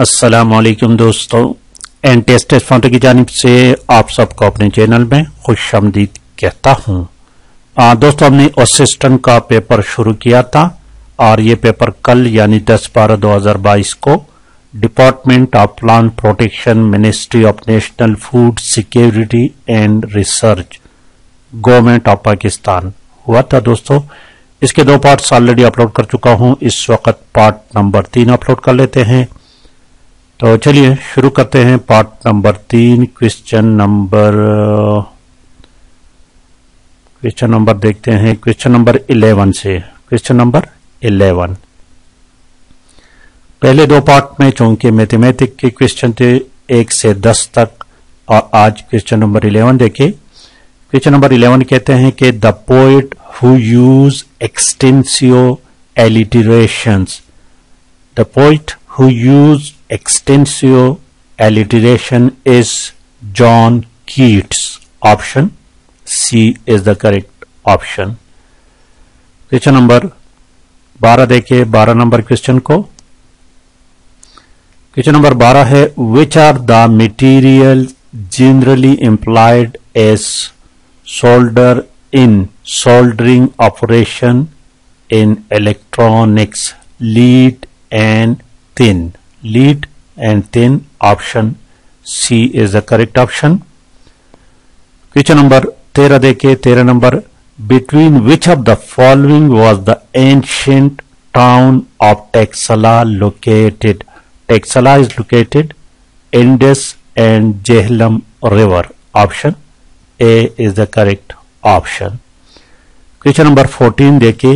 अस्सलाम वालेकुम दोस्तों एंड टेस्ट फाउंडर की जानब से आप सबको अपने चैनल में खुश आमदीद कहता हूँ। दोस्तों, हमने असिस्टेंट का पेपर शुरू किया था और ये पेपर कल यानी 10 बारह 2022 को department of plant protection ministry of national food security and research government of Pakistan हुआ था दोस्तों। इसके दो पार्ट्स ऑलरेडी अपलोड कर चुका हूँ। इस वक्त पार्ट नंबर तीन अपलोड कर लेते हैं। तो चलिए शुरू करते हैं पार्ट नंबर तीन क्वेश्चन नंबर क्वेश्चन नंबर देखते हैं। क्वेश्चन नंबर इलेवन से। क्वेश्चन नंबर इलेवन पहले दो पार्ट में चूँकि मैथमेटिक के क्वेश्चन थे, एक से दस तक, और आज क्वेश्चन नंबर इलेवन देखिए। क्वेश्चन नंबर इलेवन कहते हैं कि the poet who use extensio alliterations. The poet who used extensio alliteration is John Keats. Option C is the correct option. Question number 12 देखिए 12 नंबर क्वेश्चन को question number 12 है which are the material generally employed as solder in soldering operation in electronics lead and thin. Lead and thin option. C is the correct option. Question number 13 देखे 13 number. Between which of the following was the ancient town of Texala located? Texala is located Indus and Jhelum river. Option A is the correct option question number 14 देखिए।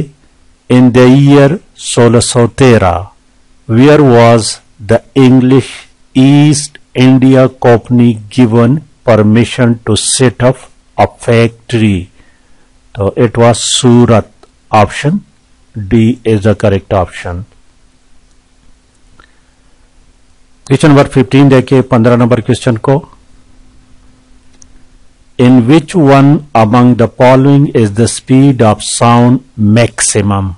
In the year 1613 where was the English East India company given permission to set up a factory तो it was Surat option D is the correct option question number 15 देखिए 15 number question को। In which one among the following is the speed of sound maximum?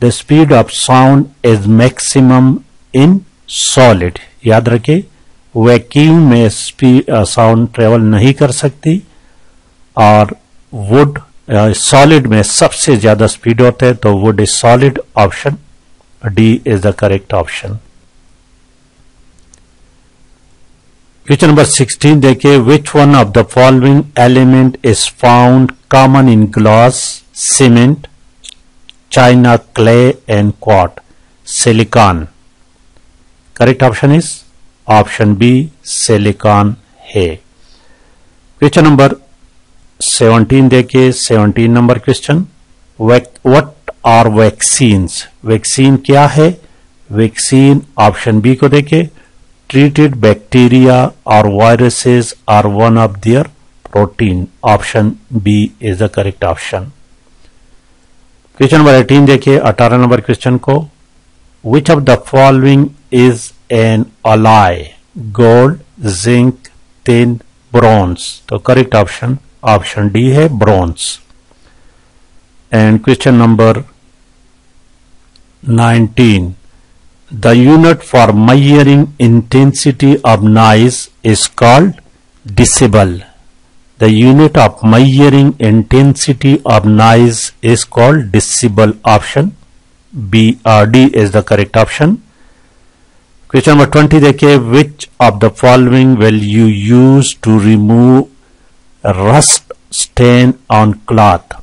The speed of sound is maximum in solid. याद रखिए vacuum में sound travel नहीं कर सकती और wood solid में सबसे ज़्यादा स्पीड होता है तो wood is solid option D is the correct option question number 16 देखिए which one of the following element is found common in glass cement china clay and quartz silicon correct option is option B silicon है question number 17 देखिए 17 number question what are vaccine vaccine क्या है? Vaccine option B को देखिए. Treated bacteria or viruses are one of their protein. Option B is the correct option. Question number 18 देखिए 18 number question को। Which of the following is an alloy gold zinc tin bronze तो correct option option D है bronze and question number 19 The unit for measuring intensity of noise is called decibel. The unit of measuring intensity of noise is called decibel. Option B or D is the correct option. Question number 20 देखिए which of the following will you use to remove rust stain on cloth?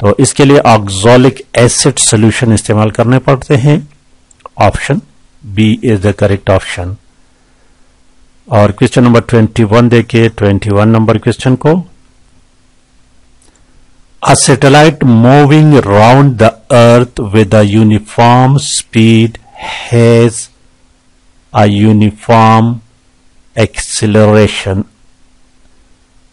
तो इसके लिए ऑक्जोलिक acid solution इस्तेमाल करने पड़ते हैं option B is the correct option और question number twenty one देखिए ट्वेंटी वन नंबर क्वेश्चन को। A satellite moving round the earth with a uniform speed has a uniform acceleration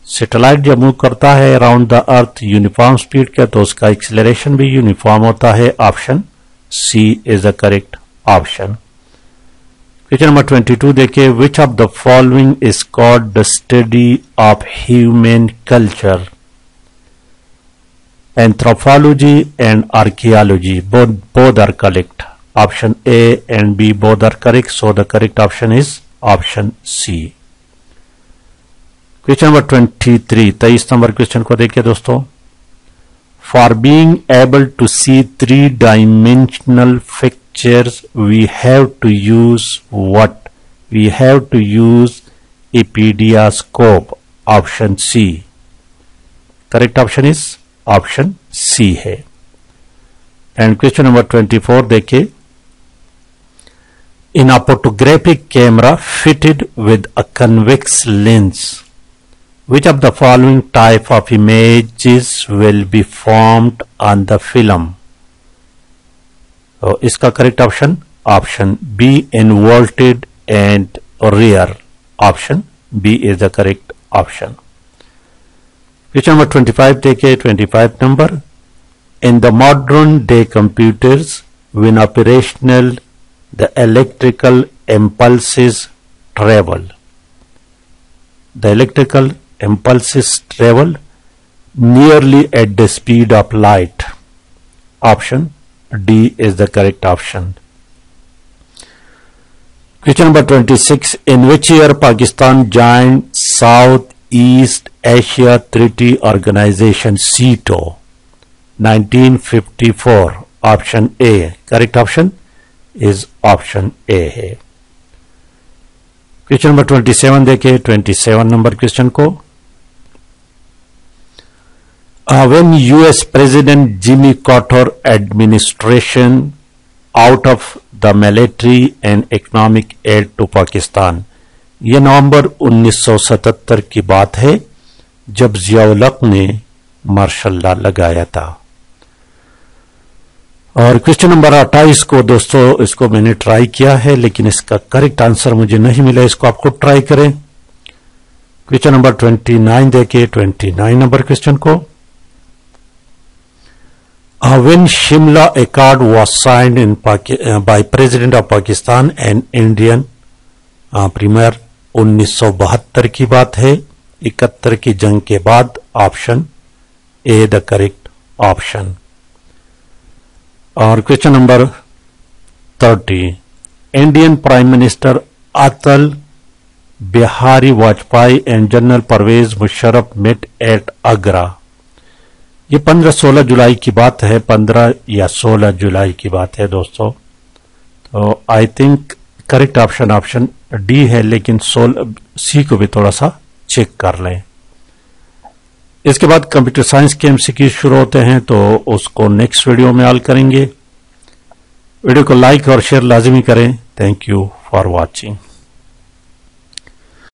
satellite जब move करता है around the earth uniform speed का तो उसका acceleration भी यूनिफॉर्म होता है। Option C is the correct option question number twenty two देखिये which of the following is called study of human culture anthropology and archaeology both are correct option A and B both are correct so the correct option is option C question number 23 three तेईस number question को देखिए दोस्तों। For being able to see three dimensional fix pictures, we have to use what? We have to use epidiascope. Option C. Correct option is option C है. And question number 24 देखिए in a photographic camera fitted with a convex lens. Which of the following type of images will be formed on the film? So, इसका correct option option B inverted and rear. Option B is the correct option. Question number 25 देखिए 25 number. In the modern day computers, when operational the electrical impulses travel. The electrical impulses travel nearly at the speed of light. Option D is the correct option. Question number 26. In which year Pakistan joined Southeast Asia Treaty Organization SEATO? 1954. Option A. Correct option is option A है question number twenty seven देखे twenty seven number question को when US president Jimmy Carter administration out of the military and economic aid to Pakistan यह November 1977 की बात है, जब जियाउलक ने martial लगाया था। और क्वेश्चन नंबर अट्ठाईस को दोस्तों, इसको मैंने ट्राई किया है, लेकिन इसका करेक्ट आंसर मुझे नहीं मिला, इसको आपको ट्राई करें। क्वेश्चन नंबर ट्वेंटी नाइन देखे ट्वेंटी नाइन नंबर क्वेश्चन को। When Shimla accord was signed in by president of Pakistan and Indian premier उन्नीस सौ बहत्तर की बात है। इकहत्तर की जंग के बाद option A the correct option और question number thirty Indian prime minister Atal Bihari Vajpayee and general Parvez Musharraf met at Agra ये 15-16 जुलाई की बात है 15 या 16 जुलाई की बात है दोस्तों। तो I think correct option option D है, लेकिन सोल सी को भी थोड़ा सा चेक कर लें। इसके बाद कंप्यूटर साइंस के एमसीक्यू शुरू होते हैं तो उसको नेक्स्ट वीडियो में हल करेंगे। वीडियो को लाइक और शेयर लाजमी करें। Thank you for watching